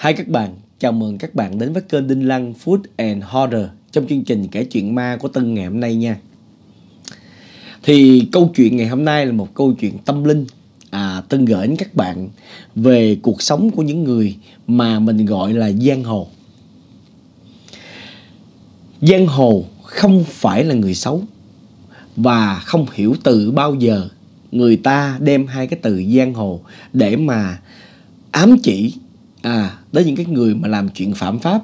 Hai các bạn, chào mừng các bạn đến với kênh Đinh Lăng Food and Horror trong chương trình kể chuyện ma của Tân ngày hôm nay nha. Thì câu chuyện ngày hôm nay là một câu chuyện tâm linh à, Tân gửi đến các bạn về cuộc sống của những người mà mình gọi là giang hồ. Giang hồ không phải là người xấu và không hiểu từ bao giờ người ta đem hai cái từ giang hồ để mà ám chỉ à tới những cái người mà làm chuyện phạm pháp,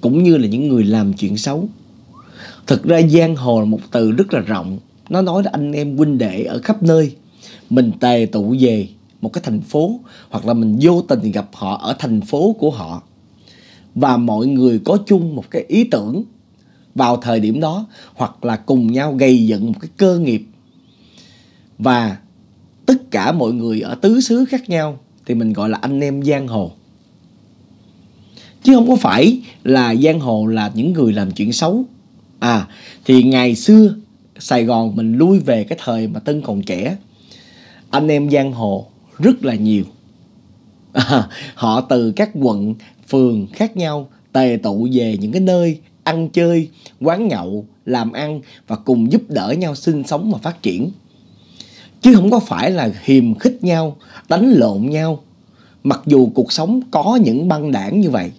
cũng như là những người làm chuyện xấu. Thực ra giang hồ là một từ rất là rộng. Nó nói là anh em huynh đệ ở khắp nơi. Mình tề tụ về một cái thành phố, hoặc là mình vô tình gặp họ ở thành phố của họ. Và mọi người có chung một cái ý tưởng vào thời điểm đó, hoặc là cùng nhau gây dựng một cái cơ nghiệp. Và tất cả mọi người ở tứ xứ khác nhau, thì mình gọi là anh em giang hồ chứ không có phải là giang hồ là những người làm chuyện xấu. À thì ngày xưa Sài Gòn mình lui về cái thời mà Tân còn trẻ. Anh em giang hồ rất là nhiều. À, họ từ các quận phường khác nhau tề tụ về những cái nơi ăn chơi quán nhậu làm ăn và cùng giúp đỡ nhau sinh sống và phát triển. Chứ không có phải là hiềm khích nhau đánh lộn nhau. Mặc dù cuộc sống có những băng đảng như vậy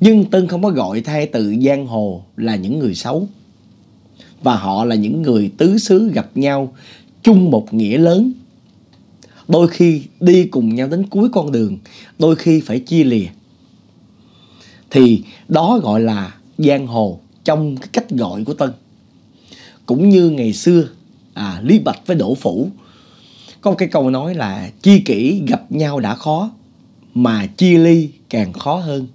nhưng Tân không có gọi thay từ giang hồ là những người xấu. Và họ là những người tứ xứ gặp nhau chung một nghĩa lớn. Đôi khi đi cùng nhau đến cuối con đường, đôi khi phải chia lìa. Thì đó gọi là giang hồ trong cái cách gọi của Tân. Cũng như ngày xưa à, Lý Bạch với Đỗ Phủ có một cái câu nói là chi kỷ gặp nhau đã khó mà chia ly càng khó hơn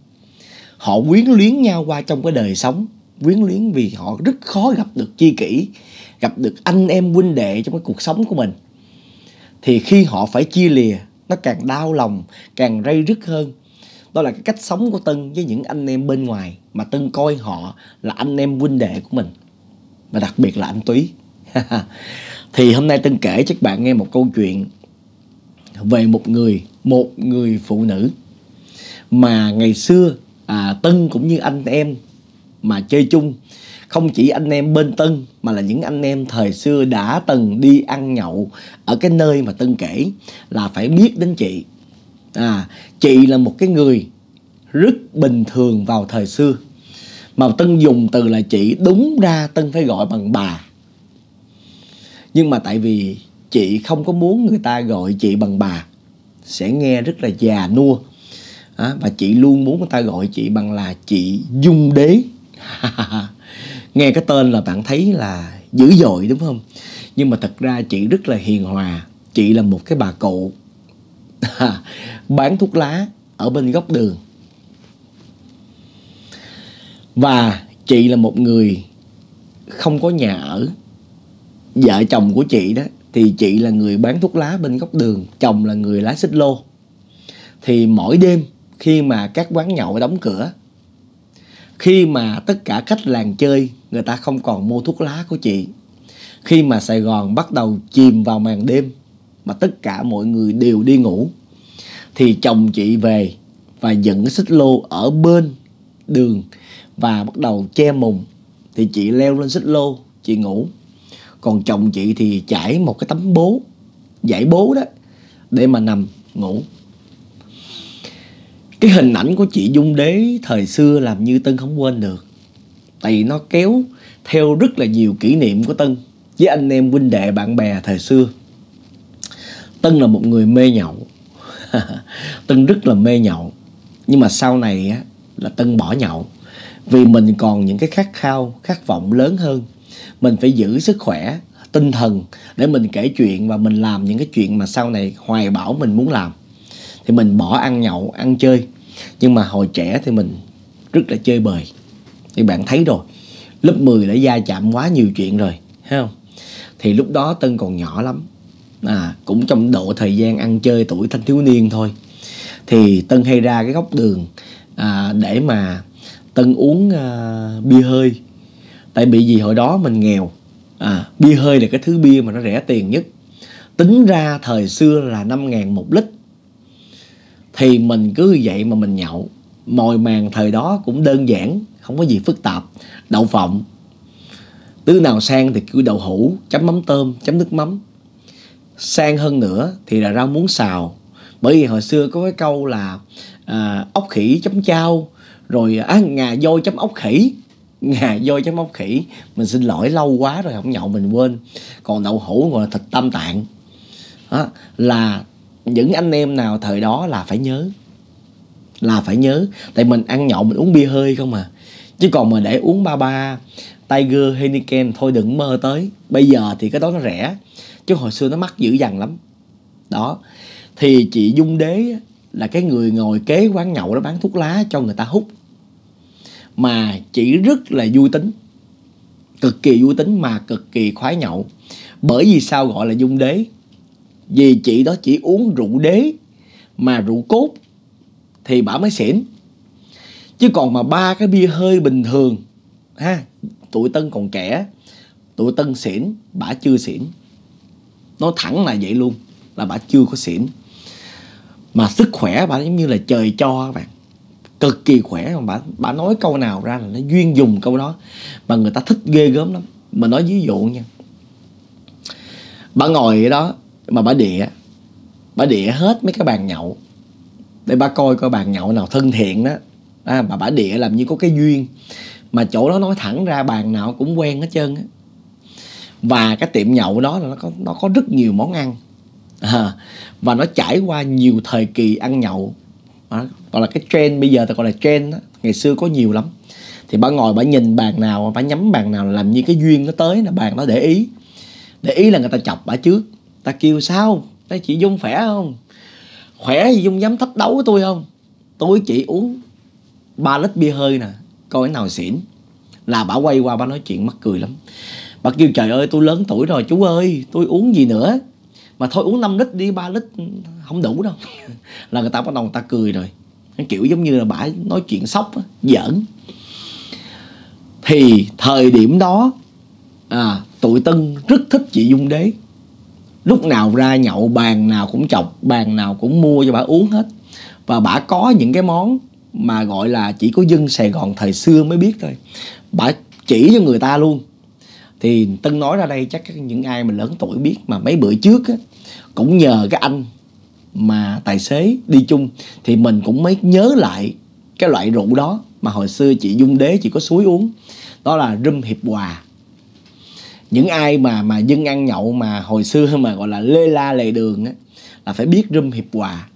họ quyến luyến nhau qua trong cái đời sống. Quyến luyến vì họ rất khó gặp được chi kỷ, gặp được anh em huynh đệ trong cái cuộc sống của mình. Thì khi họ phải chia lìa, nó càng đau lòng, càng rây rứt hơn. Đó là cái cách sống của tân với những anh em bên ngoài mà tân coi họ là anh em huynh đệ của mình. Và đặc biệt là anh túy. Thì hôm nay tân kể cho các bạn nghe một câu chuyện về một người một người phụ nữ mà ngày xưa à, Tân cũng như anh em mà chơi chung. Không chỉ anh em bên Tân mà là những anh em thời xưa đã từng đi ăn nhậu ở cái nơi mà Tân kể là phải biết đến chị. À chị là một cái người rất bình thường vào thời xưa. Mà Tân dùng từ là chị đúng ra Tân phải gọi bằng bà. Nhưng mà tại vì chị không có muốn người ta gọi chị bằng bà sẽ nghe rất là già nua à, và chị luôn muốn người ta gọi chị bằng là chị dung đế. Nghe cái tên là bạn thấy là dữ dội đúng không? Nhưng mà thật ra chị rất là hiền hòa. Chị là một cái bà cụ bán thuốc lá ở bên góc đường. Và chị là một người không có nhà ở. Vợ chồng của chị đó thì chị là người bán thuốc lá bên góc đường. Chồng là người lái xích lô. Thì mỗi đêm khi mà các quán nhậu đóng cửa. Khi mà tất cả khách làng chơi, người ta không còn mua thuốc lá của chị. Khi mà sài gòn bắt đầu chìm vào màn đêm mà tất cả mọi người đều đi ngủ, thì chồng chị về và dựng cái xích lô ở bên đường và bắt đầu che mùng. Thì chị leo lên xích lô, chị ngủ. Còn chồng chị thì trải một cái tấm bố giải bố đó, để mà nằm ngủ cái hình ảnh của chị dung đế thời xưa làm như tân không quên được. Tại vì nó kéo theo rất là nhiều kỷ niệm của tân với anh em huynh đệ, bạn bè thời xưa. Tân là một người mê nhậu. Tân rất là mê nhậu. Nhưng mà sau này á, là tân bỏ nhậu. Vì mình còn những cái khát khao, khát vọng lớn hơn. Mình phải giữ sức khỏe, tinh thần để mình kể chuyện và mình làm những cái chuyện mà sau này hoài bảo mình muốn làm thì mình bỏ ăn nhậu ăn chơi. Nhưng mà hồi trẻ thì mình rất là chơi bời. Thì bạn thấy rồi lớp 10 đã gia chạm quá nhiều chuyện rồi thấy không? Thì lúc đó tân còn nhỏ lắm. À cũng trong độ thời gian ăn chơi tuổi thanh thiếu niên thôi. Thì tân hay ra cái góc đường à, để mà tân uống à, bia hơi. Tại bị gì hồi đó mình nghèo. À, bia hơi là cái thứ bia mà nó rẻ tiền nhất. Tính ra thời xưa là 5 ngàn một lít thì mình cứ vậy mà mình nhậu. Mồi màng thời đó cũng đơn giản không có gì phức tạp. Đậu phộng. Tứ nào sang thì cứ đậu hũ chấm mắm tôm chấm nước mắm. Sang hơn nữa thì là rau muống xào. Bởi vì hồi xưa có cái câu là à, ốc khỉ chấm chao. Rồi á à, ngà voi chấm ốc khỉ. Ngà voi chấm ốc khỉ. Mình xin lỗi lâu quá rồi không nhậu mình quên. Còn đậu hũ gọi là thịt tam tạng. Đó, là những anh em nào thời đó là phải nhớ. Là phải nhớ. Tại mình ăn nhậu mình uống bia hơi không à. Chứ còn mà để uống ba ba, Tiger, Heineken, thôi đừng mơ tới. Bây giờ thì cái đó nó rẻ. Chứ hồi xưa nó mắc dữ dằn lắm. Đó. Thì chị Dung Đế là cái người ngồi kế quán nhậu đó bán thuốc lá cho người ta hút. Mà chị rất là vui tính. Cực kỳ vui tính mà cực kỳ khoái nhậu. Bởi vì sao gọi là Dung Đế? Vì chị đó chỉ uống rượu đế mà rượu cốt thì bà mới xỉn. Chứ còn mà ba cái bia hơi bình thường, ha tụi tân còn trẻ tụi tân xỉn, bà chưa xỉn. Nó thẳng là vậy luôn, là bà chưa có xỉn. Mà sức khỏe bà giống như là trời cho các bạn. Cực kỳ khỏe mà bà bà nói câu nào ra là nó duyên dùng câu đó. Mà người ta thích ghê gớm lắm. Mà nói ví dụ nha. Bà ngồi ở đó mà bà địa bà địa hết mấy cái bàn nhậu. Để bà coi coi bàn nhậu nào thân thiện đó. À, bà bà địa làm như có cái duyên. Mà chỗ đó nói thẳng ra bàn nào cũng quen hết trơn á. Và cái tiệm nhậu đó là nó có nó có rất nhiều món ăn. À, và nó trải qua nhiều thời kỳ ăn nhậu. À, gọi là cái trend bây giờ ta gọi là trend đó. ngày xưa có nhiều lắm. Thì bà ngồi bà nhìn bàn nào bà nhắm bàn nào làm như cái duyên nó tới là bàn nó để ý. Để ý là người ta chọc bà trước ta kêu sao? Ta chị dung khỏe không? Khỏe gì dung dám thách đấu với tôi không? Tôi chỉ uống 3 lít bia hơi nè coi cái nào xỉn. Là bà quay qua bà nói chuyện mắc cười lắm. Bà kêu trời ơi tôi lớn tuổi rồi chú ơi tôi uống gì nữa? Mà thôi uống 5 lít đi 3 lít không đủ đâu. Là người ta bắt đầu người ta cười rồi. Cái kiểu giống như là bà nói chuyện sốc á, giỡn. Thì thời điểm đó à, tụi tân rất thích chị dung đế lúc nào ra nhậu bàn nào cũng chọc bàn nào cũng mua cho bà uống hết. Và bà có những cái món mà gọi là chỉ có dân Sài Gòn thời xưa mới biết thôi. Bà chỉ cho người ta luôn. Thì tân nói ra đây chắc những ai mà lớn tuổi biết mà mấy bữa trước á, cũng nhờ cái anh mà tài xế đi chung thì mình cũng mới nhớ lại cái loại rượu đó mà hồi xưa chị dung đế chỉ có suối uống. Đó là rum hiệp hòa những ai mà mà dân ăn nhậu mà hồi xưa mà gọi là lê la lề đường á, là phải biết rum hiệp hòa.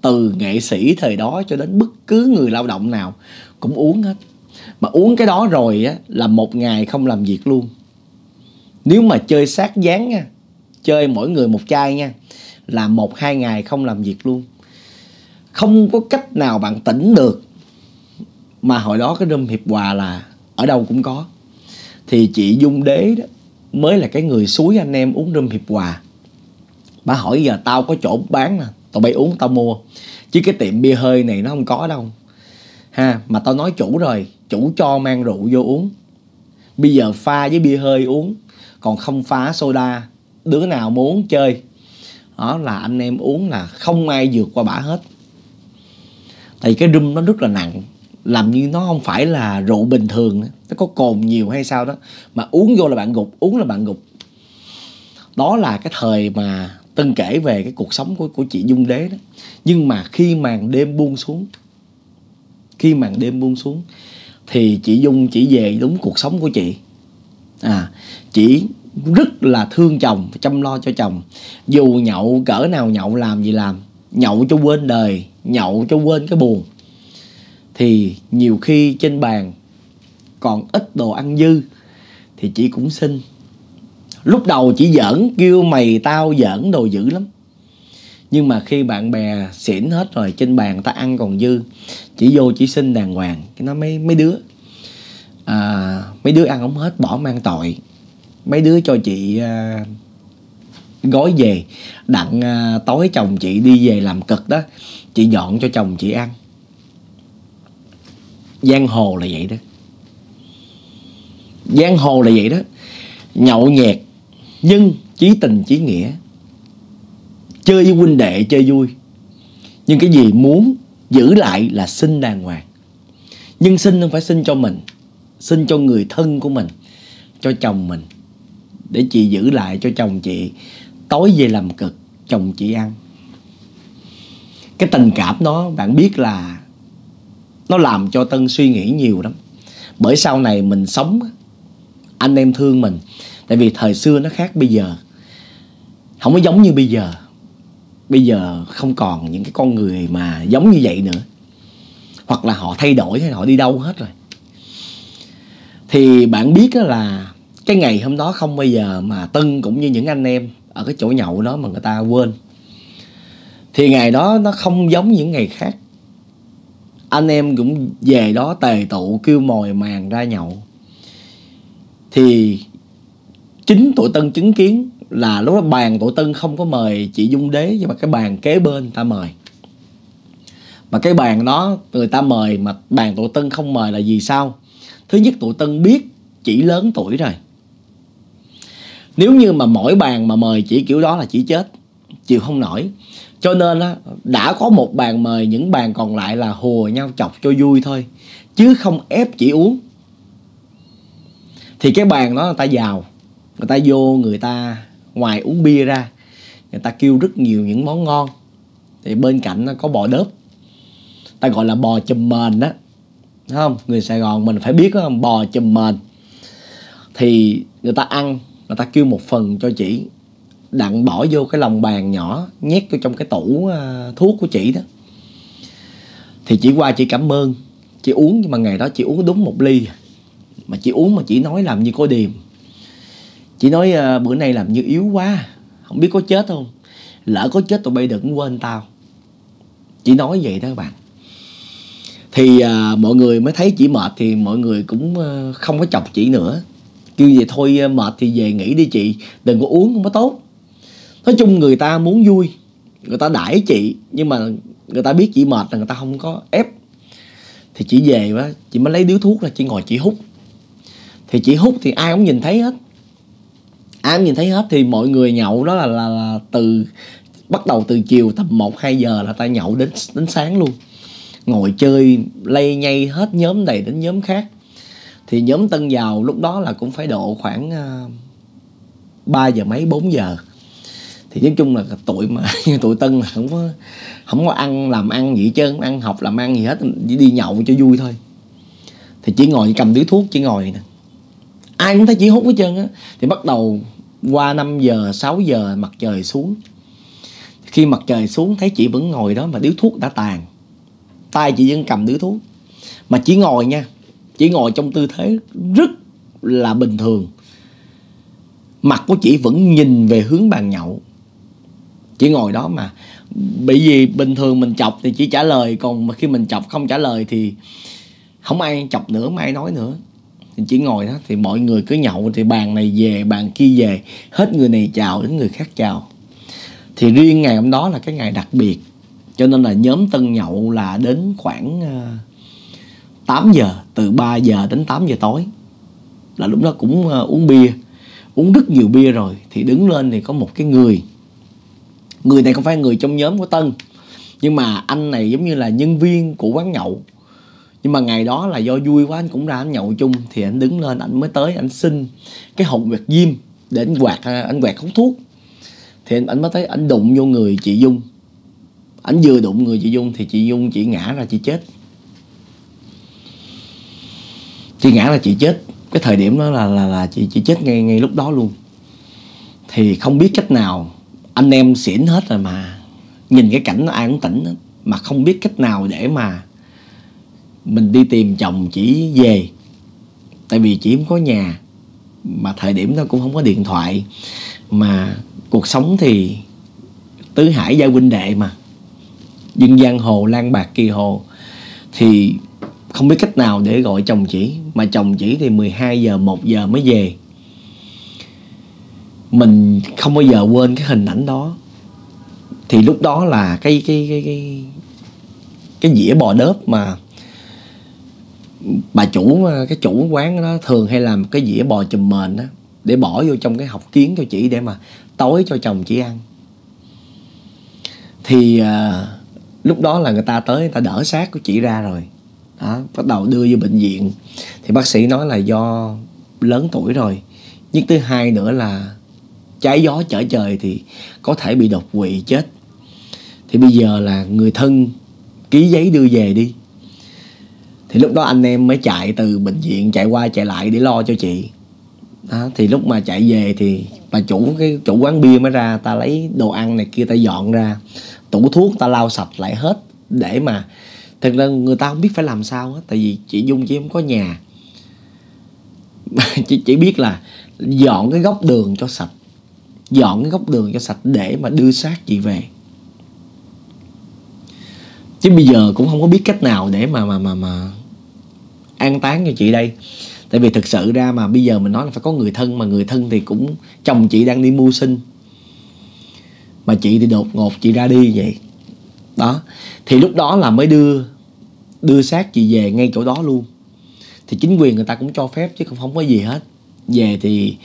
Từ nghệ sĩ thời đó cho đến bất cứ người lao động nào cũng uống hết. Mà uống cái đó rồi á, là một ngày không làm việc luôn. Nếu mà chơi sát dán nha, chơi mỗi người một chai nha, là một hai ngày không làm việc luôn. Không có cách nào bạn tỉnh được mà hồi đó cái râm hiệp hòa là ở đâu cũng có. Thì chị dung đế đó mới là cái người suối anh em uống rum hiệp hòa. Bà hỏi giờ tao có chỗ bán nè, tụi bay uống tao mua. Chứ cái tiệm bia hơi này nó không có đâu. Ha, mà tao nói chủ rồi, chủ cho mang rượu vô uống. Bây giờ pha với bia hơi uống, còn không phá soda, đứa nào muốn chơi. Đó là anh em uống là không ai vượt qua bả hết. Tại cái rum nó rất là nặng làm như nó không phải là rượu bình thường nó có cồn nhiều hay sao đó. Mà uống vô là bạn gục, uống là bạn gục. Đó là cái thời mà tân kể về cái cuộc sống của của chị dung đế đó. Nhưng mà khi màn đêm buông xuống, khi màn đêm buông xuống, thì chị dung chỉ về đúng cuộc sống của chị. À chị rất là thương chồng, chăm lo cho chồng. Dù nhậu cỡ nào nhậu làm gì làm, nhậu cho quên đời, nhậu cho quên cái buồn thì nhiều khi trên bàn còn ít đồ ăn dư thì chị cũng xin. Lúc đầu chị giỡn kêu mày tao giỡn đồ dữ lắm. Nhưng mà khi bạn bè xỉn hết rồi trên bàn ta ăn còn dư chỉ vô chỉ xin đàng hoàng. Cái nó mấy mấy đứa à, mấy đứa ăn không hết bỏ mang tội. Mấy đứa cho chị à, gói về đặng à, tối chồng chị đi về làm cực đó. Chị dọn cho chồng chị ăn giang hồ là vậy đó. Giang hồ là vậy đó. Nhậu nhẹt nhưng chí tình chí nghĩa. Chơi với huynh đệ, chơi vui. Nhưng cái gì muốn giữ lại là xin đàng hoàng. Nhưng xin không phải xin cho mình, xin cho người thân của mình, cho chồng mình. Để chị giữ lại cho chồng chị. Tối về làm cực, chồng chị ăn. Cái tình cảm đó, bạn biết là nó làm cho tân suy nghĩ nhiều lắm. Bởi sau này mình sống, anh em thương mình. Tại vì thời xưa nó khác bây giờ. Không có giống như bây giờ. Bây giờ không còn những cái con người mà giống như vậy nữa. Hoặc là họ thay đổi hay họ đi đâu hết rồi. Thì bạn biết đó là cái ngày hôm đó không bao giờ mà tân cũng như những anh em ở cái chỗ nhậu đó mà người ta quên. Thì ngày đó nó không giống những ngày khác anh em cũng về đó tề tụ, kêu mồi màng ra nhậu. Thì chính tụi tân chứng kiến là lúc đó bàn tụi tân không có mời chị dung đế, nhưng mà cái bàn kế bên ta mời. Mà cái bàn đó người ta mời mà bàn tụi tân không mời là vì sao? Thứ nhất tụi tân biết chỉ lớn tuổi rồi. Nếu như mà mỗi bàn mà mời chỉ kiểu đó là chỉ chết, chịu không nổi cho nên á đã có một bàn mời những bàn còn lại là hùa nhau chọc cho vui thôi chứ không ép chỉ uống. Thì cái bàn đó người ta giàu người ta vô người ta ngoài uống bia ra người ta kêu rất nhiều những món ngon. Thì bên cạnh nó có bò đớp ta gọi là bò chùm mền đó Đúng không? Người sài gòn mình phải biết đó, bò chùm mền. Thì người ta ăn người ta kêu một phần cho chị đặng bỏ vô cái lòng bàn nhỏ nhét vô trong cái tủ uh, thuốc của chị đó. Thì chị qua chị cảm ơn. Chị uống nhưng mà ngày đó chị uống đúng một ly. Mà chị uống mà chị nói làm như có điềm chị nói uh, bữa nay làm như yếu quá không biết có chết không? Lỡ có chết tụi bay đừng quên tao. Chị nói vậy đó các bạn. Thì uh, mọi người mới thấy chị mệt thì mọi người cũng uh, không có chọc chị nữa. Kêu vậy thôi uh, mệt thì về nghỉ đi chị. Đừng có uống không có tốt nói chung người ta muốn vui người ta đãi chị nhưng mà người ta biết chị mệt là người ta không có ép. Thì chị về quá chị mới lấy điếu thuốc ra chị ngồi chị hút. Thì chị hút thì ai cũng nhìn thấy hết. Ai cũng nhìn thấy hết thì mọi người nhậu đó là là, là từ bắt đầu từ chiều tầm 1 2 giờ là ta nhậu đến đến sáng luôn. Ngồi chơi lây nhay hết nhóm này đến nhóm khác. Thì nhóm tân giàu lúc đó là cũng phải độ khoảng à, uh, 3 giờ mấy 4 giờ thì nói chung là tụi mà tụi tân là không có không có ăn, làm ăn gì hết trơn, ăn học, làm ăn gì hết, chỉ đi nhậu cho vui thôi. Thì chỉ ngồi cầm điếu thuốc, chỉ ngồi nè. Ai cũng thấy chỉ hút hết trơn á. Thì bắt đầu qua 5 giờ 6 giờ mặt trời xuống. Khi mặt trời xuống, thấy chị vẫn ngồi đó mà điếu thuốc đã tàn. Tay chị vẫn cầm điếu thuốc. Mà chỉ ngồi nha, chỉ ngồi trong tư thế rất là bình thường. Mặt của chị vẫn nhìn về hướng bàn nhậu chỉ ngồi đó mà. Bởi vì bình thường mình chọc thì chỉ trả lời, còn mà khi mình chọc không trả lời thì không ai chọc nữa, không ai nói nữa. Thì chỉ ngồi đó, thì mọi người cứ nhậu, thì bàn này về, bàn kia về. Hết người này chào, đến người khác chào. Thì riêng ngày hôm đó là cái ngày đặc biệt. Cho nên là nhóm tân nhậu là đến khoảng ờ, 8 giờ, từ 3 giờ đến 8 giờ tối. Là lúc đó cũng ờ, uống bia. Uống rất nhiều bia rồi. Thì đứng lên thì có một cái người người này không phải người trong nhóm của tân. Nhưng mà anh này giống như là nhân viên của quán nhậu. Nhưng mà ngày đó là do vui quá anh cũng ra anh nhậu chung. Thì anh đứng lên anh mới tới anh xin cái hộp quẹt diêm để anh quạt à, anh quạt hút thuốc. Thì anh, anh mới tới anh đụng vô người chị dung. Anh vừa đụng người chị dung thì chị dung chị ngã ra chị chết. Chị ngã là chị chết. Cái thời điểm đó là là là chị chị chết ngay ngay lúc đó luôn. Thì không biết cách nào anh em xỉn hết rồi mà. Nhìn cái cảnh ai cũng tỉnh mà không biết cách nào để mà mình đi tìm chồng chỉ về. Tại vì chỉ không có nhà, mà thời điểm đó cũng không có điện thoại. Mà cuộc sống thì tứ hải gia huynh đệ mà. Dân giang hồ lan bạc kỳ hồ. Thì không biết cách nào để gọi chồng chỉ, mà chồng chỉ thì 12 giờ 1 giờ mới về mình không bao giờ quên cái hình ảnh đó. Thì lúc đó là cái cái cái cái cái dĩa bò đớp mà bà chủ cái chủ quán đó thường hay làm cái dĩa bò chùm mền đó để bỏ vô trong cái học kiến cho chị để mà tối cho chồng chị ăn. Thì à, lúc đó là người ta tới người ta đỡ xác của chị ra rồi. Đó bắt đầu đưa vô bệnh viện. Thì bác sĩ nói là do lớn tuổi rồi nhất thứ hai nữa là trái gió chở trời thì có thể bị đột quỵ chết. Thì bây giờ là người thân ký giấy đưa về đi. Thì lúc đó anh em mới chạy từ bệnh viện chạy qua chạy lại để lo cho chị. Đó, thì lúc mà chạy về thì bà chủ cái chủ quán bia mới ra ta lấy đồ ăn này kia ta dọn ra. Tủ thuốc ta lau sạch lại hết để mà thật ra người ta không biết phải làm sao hết tại vì chị dung chị không có nhà. Chị chỉ biết là dọn cái góc đường cho sạch dọn cái góc đường cho sạch để mà đưa xác chị về. Chứ bây giờ cũng không có biết cách nào để mà mà mà mà an táng cho chị đây. Tại vì thực sự ra mà bây giờ mình nói là phải có người thân, mà người thân thì cũng chồng chị đang đi mưu sinh. Mà chị thì đột ngột chị ra đi vậy. Đó. Thì lúc đó là mới đưa đưa xác chị về ngay chỗ đó luôn. Thì chính quyền người ta cũng cho phép chứ không không có gì hết. Về thì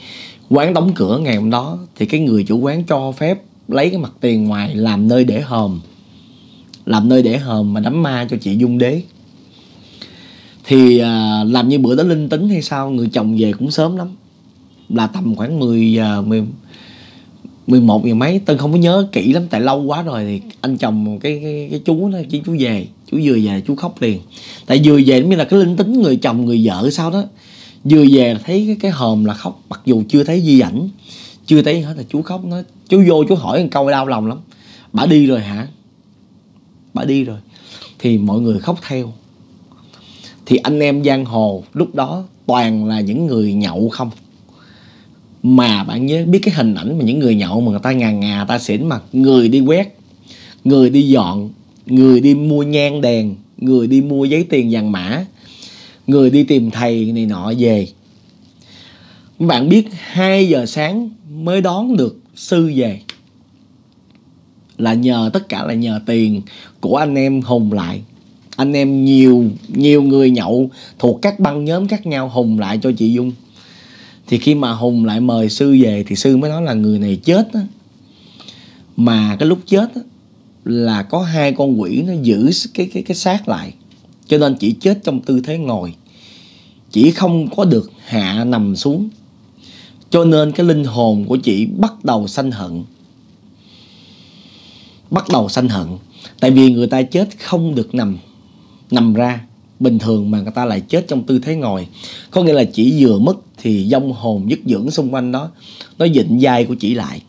quán đóng cửa ngày hôm đó thì cái người chủ quán cho phép lấy cái mặt tiền ngoài làm nơi để hòm làm nơi để hòm mà đám ma cho chị dung đế. Thì à, làm như bữa đó linh tính hay sao người chồng về cũng sớm lắm là tầm khoảng 10 giờ 10, 11 giờ mấy. Tân không có nhớ kỹ lắm tại lâu quá rồi thì anh chồng cái cái, cái chú nó chỉ chú về chú vừa về chú khóc liền. Tại vừa về như là cái linh tính người chồng người vợ sao đó vừa về thấy cái cái hòm là khóc, mặc dù chưa thấy di ảnh, chưa thấy hết là chú khóc. Nói chú vô chú hỏi một câu đau lòng lắm. Bà đi rồi hả? Bà đi rồi. Thì mọi người khóc theo. Thì anh em giang hồ lúc đó toàn là những người nhậu không. Mà bạn nhớ, biết cái hình ảnh mà những người nhậu mà người ta ngà ngà ta xỉn mặt, người đi quét, người đi dọn, người đi mua nhang đèn, người đi mua giấy tiền vàng mã người đi tìm thầy này nọ về. Bạn biết 2 giờ sáng mới đón được sư về. Là nhờ, tất cả là nhờ tiền của anh em hùng lại. Anh em nhiều nhiều người nhậu thuộc các băng nhóm khác nhau hùng lại cho chị dung. Thì khi mà hùng lại mời sư về thì sư mới nói là người này chết á. Mà cái lúc chết á, là có hai con quỷ nó giữ cái cái cái xác lại cho nên chỉ chết trong tư thế ngồi. Chỉ không có được hạ nằm xuống. Cho nên cái linh hồn của chị bắt đầu sanh hận. Bắt đầu sanh hận. Tại vì người ta chết không được nằm nằm ra. Bình thường mà người ta lại chết trong tư thế ngồi. Có nghĩa là chỉ vừa mất thì dông hồn dứt dưỡng xung quanh đó, nó dịnh dai của chị lại.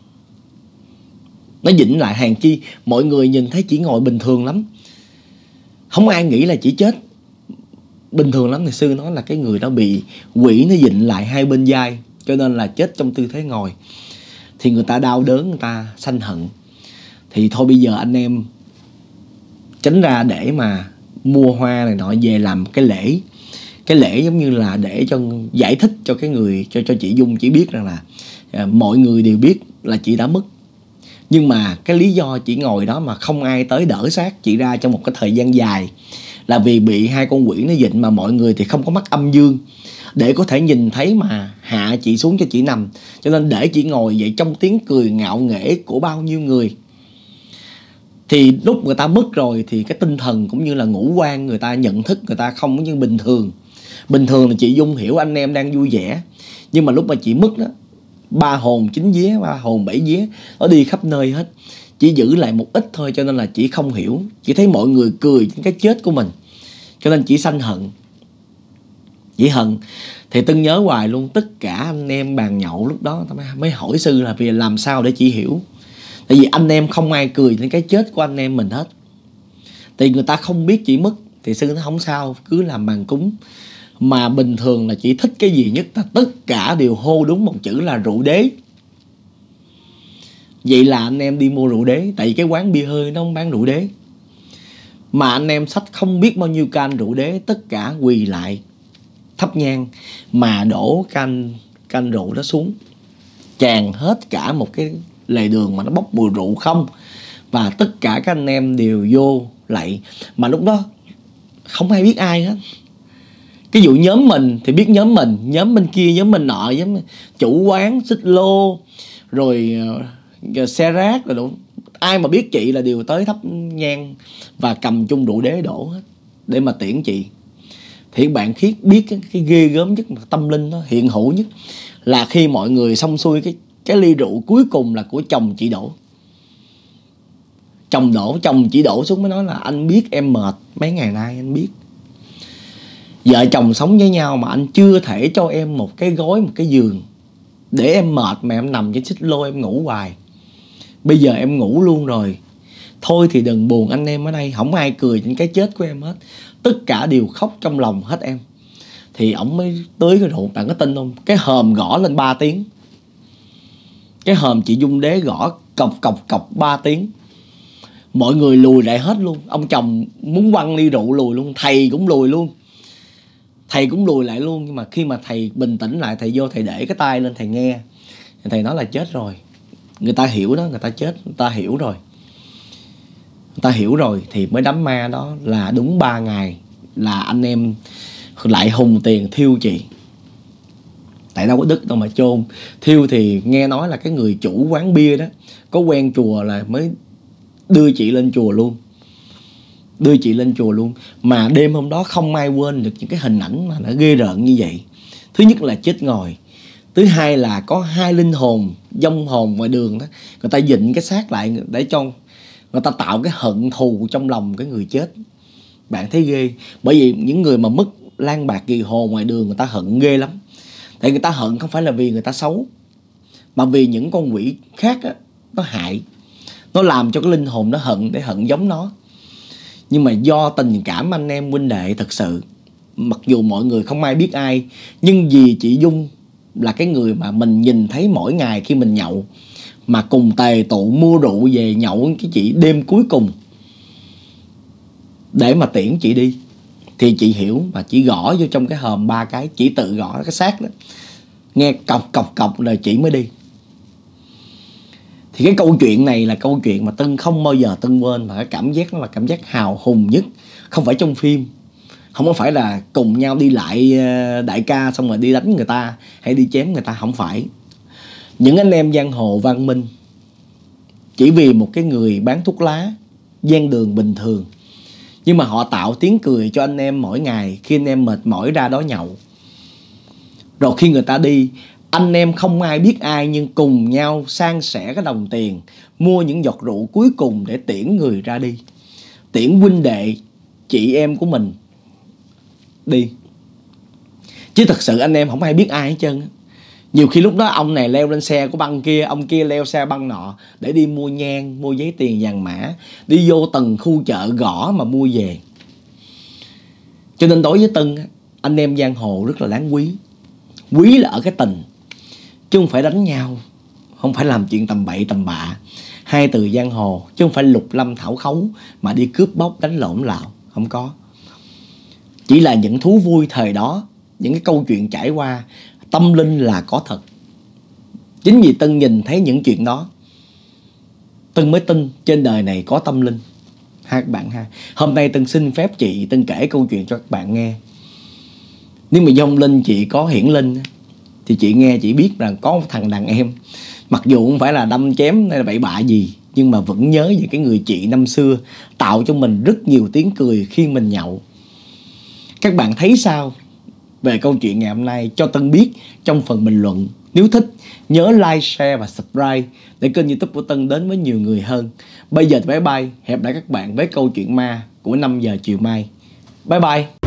Nó dịnh lại hàng chi. Mọi người nhìn thấy chỉ ngồi bình thường lắm không ai nghĩ là chỉ chết. Bình thường lắm thì sư nói là cái người đó bị quỷ nó dịnh lại hai bên vai cho nên là chết trong tư thế ngồi. Thì người ta đau đớn người ta sanh hận. Thì thôi bây giờ anh em tránh ra để mà mua hoa này nọ về làm cái lễ. Cái lễ giống như là để cho giải thích cho cái người cho cho chị dung chỉ biết rằng là à, mọi người đều biết là chị đã mất nhưng mà cái lý do chị ngồi đó mà không ai tới đỡ xác chị ra trong một cái thời gian dài là vì bị hai con quỷ nó dịnh mà mọi người thì không có mắt âm dương. Để có thể nhìn thấy mà hạ chị xuống cho chị nằm. Cho nên để chị ngồi vậy trong tiếng cười ngạo nghễ của bao nhiêu người. Thì lúc người ta mất rồi thì cái tinh thần cũng như là ngũ quan người ta nhận thức người ta không như bình thường. Bình thường là chị dung hiểu anh em đang vui vẻ. Nhưng mà lúc mà chị mất đó ba hồn, chín vía, ba hồn, bảy vía, nó đi khắp nơi hết. Chỉ giữ lại một ít thôi, cho nên là chỉ không hiểu. Chỉ thấy mọi người cười những cái chết của mình. Cho nên chỉ sanh hận. Chỉ hận. Thì tưng nhớ hoài luôn, tất cả anh em bàn nhậu lúc đó mới hỏi sư là vì làm sao để chị hiểu. Tại vì anh em không ai cười những cái chết của anh em mình hết. Thì người ta không biết chị mất, thì sư nó không sao, cứ làm bàn cúng mà bình thường là chỉ thích cái gì nhất ta, tất cả đều hô đúng một chữ là rượu đế. Vậy là anh em đi mua rượu đế, tại vì cái quán bia hơi nó không bán rượu đế. Mà anh em sách không biết bao nhiêu can rượu đế, tất cả quỳ lại, thắp nhang, mà đổ can can rượu đó xuống. Tràn hết cả một cái lề đường mà nó bốc mùi rượu không. Và tất cả các anh em đều vô lại. Mà lúc đó không ai biết ai hết cái dụ nhóm mình thì biết nhóm mình nhóm bên kia nhóm mình nọ nhóm chủ quán xích lô rồi ờ, xe rác rồi đủ. Ai mà biết chị là đều tới thắp nhang và cầm chung rượu đế đổ hết để mà tiễn chị. Thì bạn khiết biết cái, cái ghê gớm nhất mà tâm linh nó hiện hữu nhất là khi mọi người xong xuôi cái cái ly rượu cuối cùng là của chồng chị đổ chồng đổ chồng chỉ đổ xuống mới nói là anh biết em mệt mấy ngày nay anh biết vợ chồng sống với nhau mà anh chưa thể cho em một cái gối, một cái giường để em mệt mà em nằm trên xích lô em ngủ hoài. Bây giờ em ngủ luôn rồi. Thôi thì đừng buồn anh em ở đây, không ai cười trên cái chết của em hết. Tất cả đều khóc trong lòng hết em. Thì ổng mới tới cái rượu bạn có tin không? Cái hòm gõ lên 3 tiếng. Cái hòm chị dung đế gõ cọc cọc cọc 3 tiếng. Mọi người lùi lại hết luôn. Ông chồng muốn quăng ly rượu lùi luôn, thầy cũng lùi luôn thầy cũng lùi lại luôn, nhưng mà khi mà thầy bình tĩnh lại, thầy vô thầy để cái tay lên, thầy nghe. Thầy nói là chết rồi. Người ta hiểu đó, người ta chết, người ta hiểu rồi. Người ta hiểu rồi thì mới đám ma đó là đúng 3 ngày là anh em lại hùng tiền thiêu chị. Tại đâu có đức đâu mà chôn. Thiêu thì nghe nói là cái người chủ quán bia đó, có quen chùa là mới đưa chị lên chùa luôn đưa chị lên chùa luôn. Mà đêm hôm đó không ai quên được những cái hình ảnh mà nó ghê rợn như vậy. Thứ nhất là chết ngồi. Thứ hai là có hai linh hồn dông hồn ngoài đường đó. Người ta dịnh cái xác lại để cho người ta tạo cái hận thù trong lòng cái người chết. Bạn thấy ghê. Bởi vì những người mà mất lan bạc kỳ hồ ngoài đường người ta hận ghê lắm. Tại người ta hận không phải là vì người ta xấu mà vì những con quỷ khác á, nó hại. Nó làm cho cái linh hồn nó hận để hận giống nó nhưng mà do tình cảm anh em huynh đệ thật sự, mặc dù mọi người không ai biết ai, nhưng vì chị dung là cái người mà mình nhìn thấy mỗi ngày khi mình nhậu, mà cùng tề tụ mua rượu về nhậu cái chị đêm cuối cùng. Để mà tiễn chị đi, thì chị hiểu và chị gõ vô trong cái hòm ba cái chỉ tự gõ cái xác đó. Nghe cọc cọc cọc rồi chị mới đi thì cái câu chuyện này là câu chuyện mà tân không bao giờ tân quên, mà cái cảm giác nó là cảm giác hào hùng nhất. Không phải trong phim, không có phải là cùng nhau đi lại ờ, đại ca xong rồi đi đánh người ta hay đi chém người ta, không phải. Những anh em giang hồ văn minh, chỉ vì một cái người bán thuốc lá, gian đường bình thường, nhưng mà họ tạo tiếng cười cho anh em mỗi ngày khi anh em mệt mỏi ra đó nhậu. Rồi khi người ta đi anh em không ai biết ai nhưng cùng nhau san sẻ cái đồng tiền, mua những giọt rượu cuối cùng để tiễn người ra đi. Tiễn huynh đệ, chị em của mình đi. Chứ thật sự anh em không ai biết ai hết trơn nhiều khi lúc đó ông này leo lên xe của băng kia, ông kia leo xe băng nọ để đi mua nhang, mua giấy tiền vàng mã, đi vô từng khu chợ gõ mà mua về. Cho nên đối với tân anh em giang hồ rất là đáng quý. Quý là ở cái tình chứ không phải đánh nhau. Không phải làm chuyện tầm bậy, tầm bạ. Hai từ giang hồ, chứ không phải lục lâm thảo khấu mà đi cướp bóc, đánh lộn lạo. Không có. Chỉ là những thú vui thời đó, những cái câu chuyện trải qua, tâm linh là có thật. Chính vì tân nhìn thấy những chuyện đó, tân mới tin trên đời này có tâm linh. Hai các bạn ha. Hôm nay tân xin phép chị tân kể câu chuyện cho các bạn nghe. Nếu mà dông linh chị có hiển linh thì chị nghe chị biết rằng có một thằng đàn em mặc dù không phải là đâm chém hay là bậy bạ gì nhưng mà vẫn nhớ về cái người chị năm xưa tạo cho mình rất nhiều tiếng cười khi mình nhậu các bạn thấy sao về câu chuyện ngày hôm nay cho Tân biết trong phần bình luận. Nếu thích, nhớ like, share và subscribe để kênh youtube của Tân đến với nhiều người hơn. Bây giờ bye bye, hẹn lại các bạn với câu chuyện ma của 5 giờ chiều mai. Bye bye!